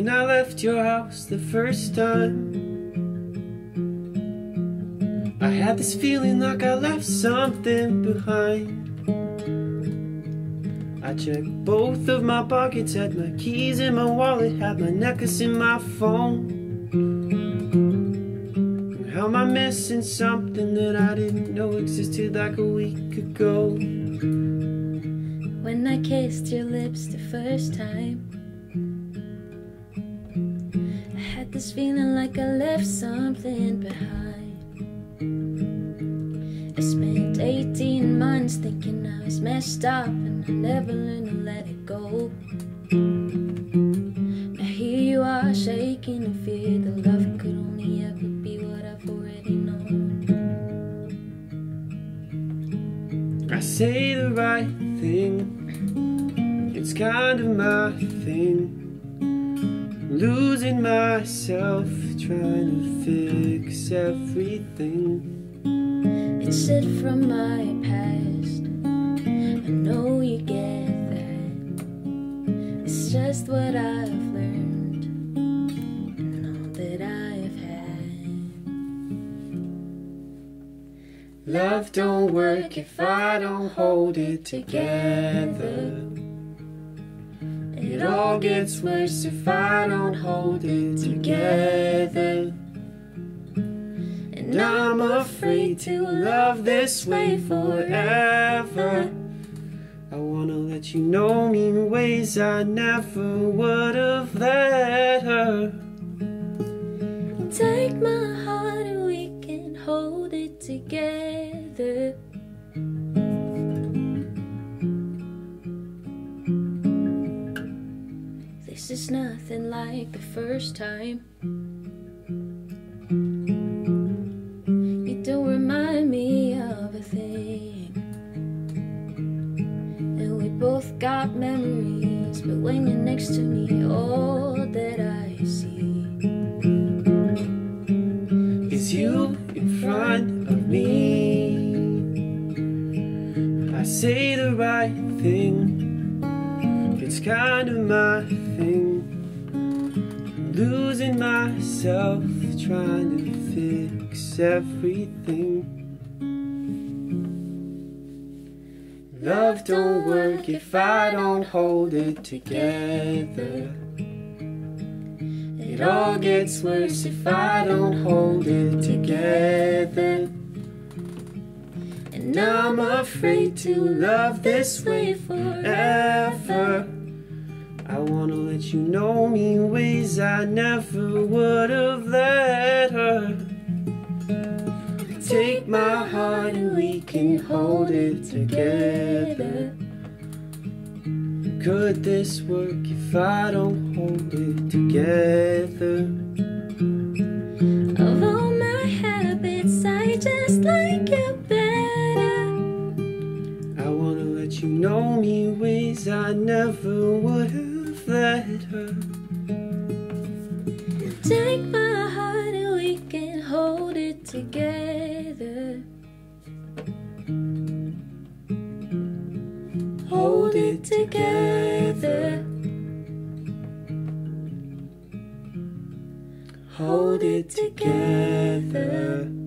left your house the first time I had this feeling like I left something behind I checked both of my pockets, had my keys in my wallet, had my necklace in my phone How am I missing something that I didn't know existed like a week ago? When I kissed your lips the first time This feeling like I left something behind. I spent 18 months thinking I was messed up And I never learned to let it go. Now here you are shaking in fear The love could only ever be what I've already known. I say the right thing. It's kind of my thing Losing myself Trying to fix everything. It's it from my past. I know you get that. It's just what I've learned And all that I've had. Love don't work if I don't hold it together It all gets worse if I don't hold it together. And I'm afraid to love this way forever. I wanna let you know me in ways I never would have let her. Take my heart and we can hold it together Is nothing like the first time. You don't remind me of a thing. And we both got memories But when you're next to me all that I see is you in front of me. I say the right thing, it's kind of my thing. Losing myself, trying to fix everything. Love don't work if I don't hold it together. It all gets worse if I don't hold it together. And I'm afraid to love this way forever. I you know me in ways I never would have let her. Take my heart and we can hold it together. Could this work if I don't hold it together? Of all my habits, I just like you better. I wanna let you know me ways I never would have let her. Take my heart and we can hold it together. Hold it together. Hold it together.